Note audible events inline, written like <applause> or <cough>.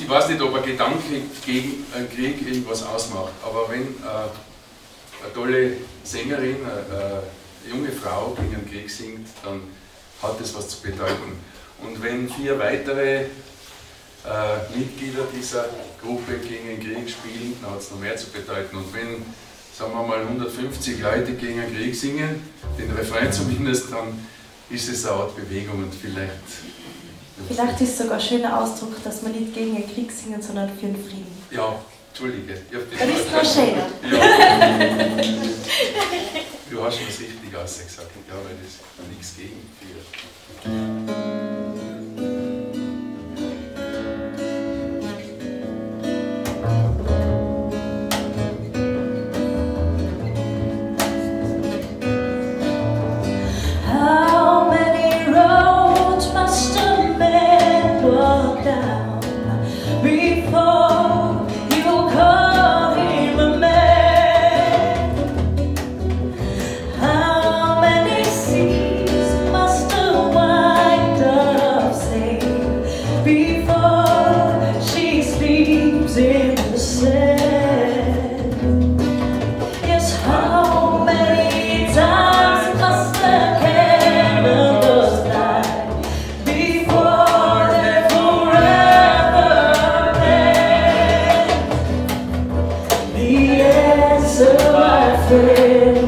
ich weiß nicht, ob ein Gedanke gegen einen Krieg irgendwas ausmacht, aber wenn äh, eine tolle Sängerin, eine, eine, junge Frau gegen einen Krieg singt, dann hat das was zu bedeuten. Und wenn vier weitere äh, Mitglieder dieser Gruppe gegen den Krieg spielen, dann hat es noch mehr zu bedeuten. Und wenn, sagen wir mal, 150 Leute gegen einen Krieg singen, den Refrain zumindest, dann ist es eine Art Bewegung und vielleicht. Vielleicht ist es sogar ein schöner Ausdruck, dass wir nicht gegen einen Krieg singen, sondern für den Frieden. Ja, Entschuldige. Dann ist es noch schöner. Ja. <laughs> Du hast schon das richtig ausgesagt, ja, weil das nichts gegen für. Answer, my friend.